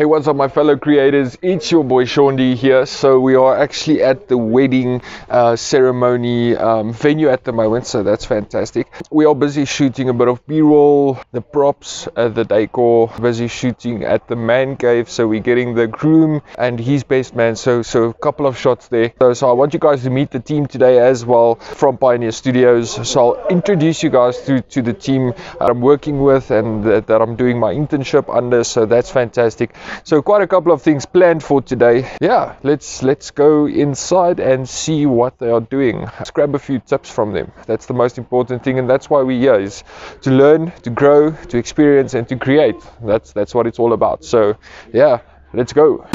Hey, what's up, my fellow creators? It's your boy Shaun Dee here. So, we are actually at the wedding uh, ceremony um, venue at the moment, so that's fantastic. We are busy shooting a bit of b roll, the props, uh, the decor, busy shooting at the man cave. So, we're getting the groom and his best man. So, so a couple of shots there. So, so I want you guys to meet the team today as well from Pioneer Studios. So, I'll introduce you guys to, to the team I'm working with and that, that I'm doing my internship under. So, that's fantastic so quite a couple of things planned for today. Yeah let's let's go inside and see what they are doing. Let's grab a few tips from them. That's the most important thing and that's why we're here is to learn to grow to experience and to create. That's that's what it's all about. So yeah let's go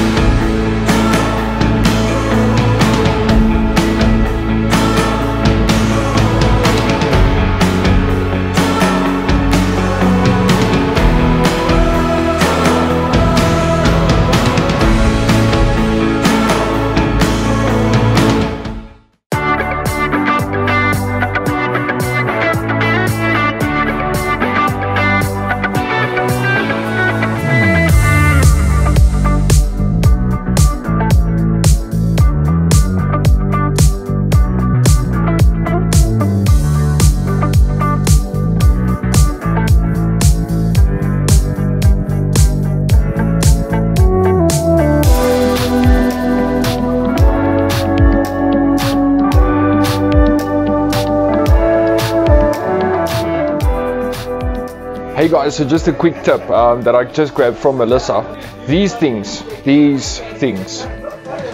Hey guys, so just a quick tip um, that I just grabbed from Melissa. These things, these things,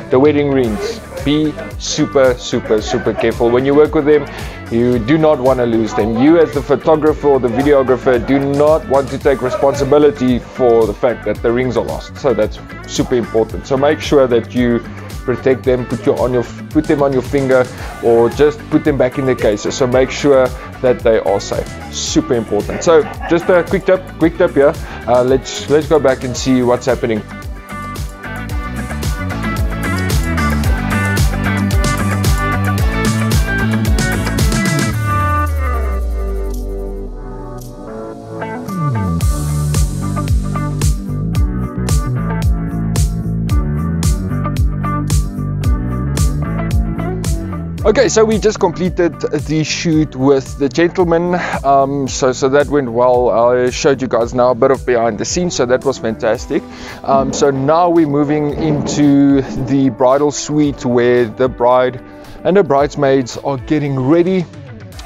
the wedding rings, be super, super, super careful. When you work with them, you do not want to lose them. You, as the photographer or the videographer, do not want to take responsibility for the fact that the rings are lost. So that's super important. So make sure that you protect them, put your on your put them on your finger, or just put them back in the cases. So make sure that they are safe. Super important. So just a quick tip, quick tip here. Uh, let's let's go back and see what's happening. Okay, so we just completed the shoot with the gentleman. Um, so, so that went well. I showed you guys now a bit of behind the scenes, so that was fantastic. Um, so now we're moving into the bridal suite where the bride and the bridesmaids are getting ready.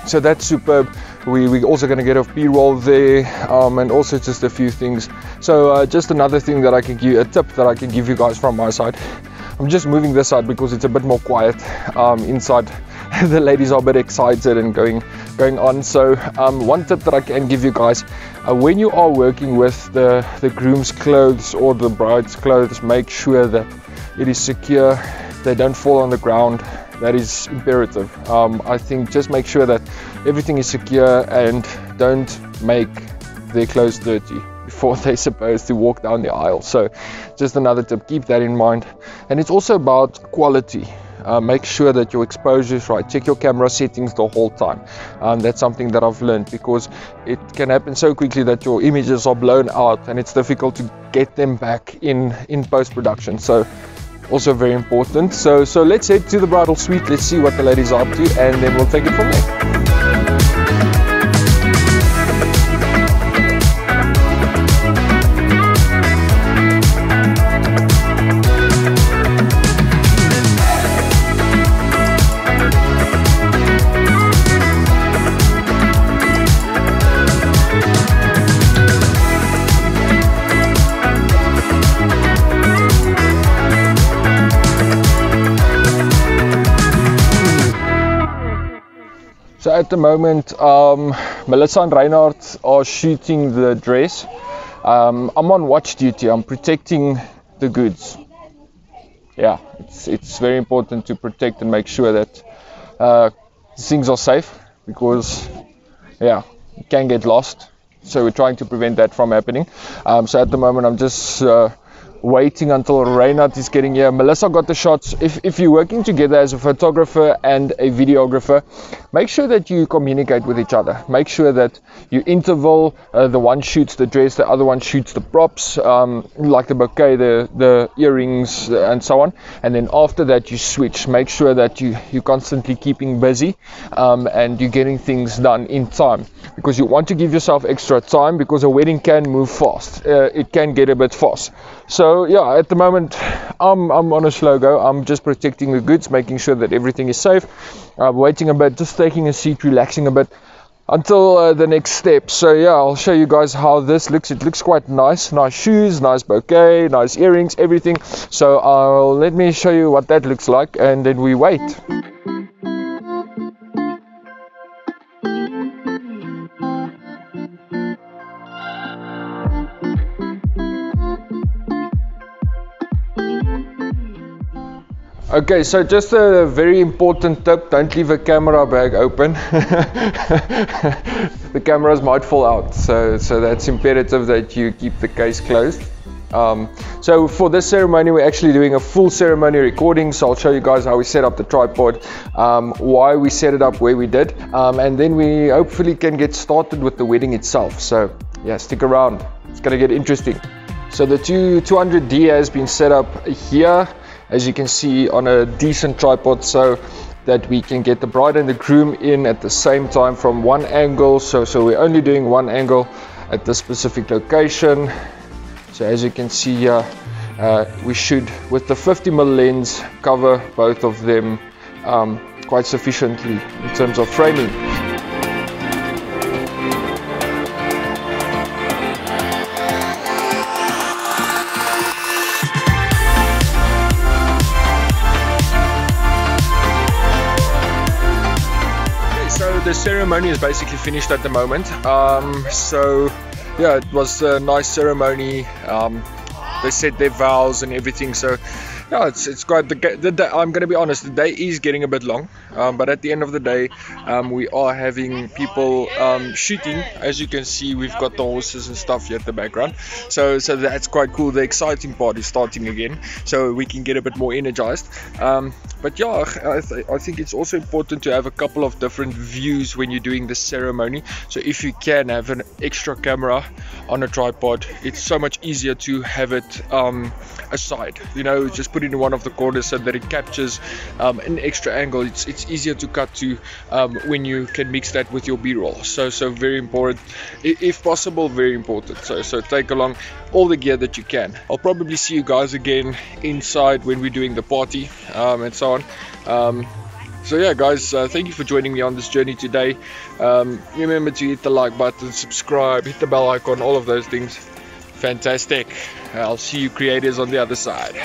So that's superb. We, we're also going to get a b-roll there um, and also just a few things. So uh, just another thing that I can give a tip that I can give you guys from my side I'm just moving this side because it's a bit more quiet um, inside. the ladies are a bit excited and going going on. So um, one tip that I can give you guys, uh, when you are working with the, the groom's clothes or the bride's clothes, make sure that it is secure, they don't fall on the ground. That is imperative. Um, I think just make sure that everything is secure and don't make their clothes dirty before they're supposed to walk down the aisle. So, just another tip, keep that in mind. And it's also about quality. Uh, make sure that your exposure is right. Check your camera settings the whole time. Um, that's something that I've learned because it can happen so quickly that your images are blown out and it's difficult to get them back in in post production. So also very important. So so let's head to the bridal suite. Let's see what the ladies are up to, and then we'll take it from there. At the moment, um, Melissa and Reinhard are shooting the dress. Um, I'm on watch duty. I'm protecting the goods. Yeah, it's it's very important to protect and make sure that uh, things are safe because yeah, you can get lost. So we're trying to prevent that from happening. Um, so at the moment, I'm just uh, waiting until Reynard is getting here. Melissa got the shots. If, if you're working together as a photographer and a videographer, make sure that you communicate with each other. Make sure that you interval. Uh, the one shoots the dress, the other one shoots the props, um, like the bouquet, the, the earrings, and so on. And then after that, you switch. Make sure that you, you're constantly keeping busy um, and you're getting things done in time because you want to give yourself extra time because a wedding can move fast. Uh, it can get a bit fast. So yeah, at the moment, I'm, I'm on a slow go. I'm just protecting the goods, making sure that everything is safe. I'm waiting a bit, just taking a seat, relaxing a bit until uh, the next step. So yeah, I'll show you guys how this looks. It looks quite nice. Nice shoes, nice bouquet, nice earrings, everything. So I'll let me show you what that looks like and then we wait. Okay, so just a very important tip don't leave a camera bag open. the cameras might fall out, so, so that's imperative that you keep the case closed. Um, so for this ceremony, we're actually doing a full ceremony recording. So I'll show you guys how we set up the tripod, um, why we set it up where we did, um, and then we hopefully can get started with the wedding itself. So yeah, stick around. It's gonna get interesting. So the 2 200D has been set up here as you can see on a decent tripod so that we can get the bride and the groom in at the same time from one angle. So so we're only doing one angle at this specific location. So as you can see here uh, we should with the 50 mm lens cover both of them um, quite sufficiently in terms of framing the ceremony is basically finished at the moment. Um, so yeah, it was a nice ceremony. Um, they said their vows and everything. So yeah, it's it's quite the, the, the I'm going to be honest, the day is getting a bit long, um, but at the end of the day, um, we are having people um, shooting. As you can see, we've got the horses and stuff here at the background, so so that's quite cool. The exciting part is starting again, so we can get a bit more energized. Um, but yeah, I, th I think it's also important to have a couple of different views when you're doing the ceremony. So if you can have an extra camera on a tripod, it's so much easier to have it um, aside. You know, just put it in one of the corners so that it captures um, an extra angle. It's it's easier to cut to um, when you can mix that with your B-roll. So so very important, if possible, very important. So so take along all the gear that you can. I'll probably see you guys again inside when we're doing the party um, and so on. Um, so yeah guys uh, thank you for joining me on this journey today um, remember to hit the like button subscribe hit the bell icon all of those things fantastic. I'll see you creators on the other side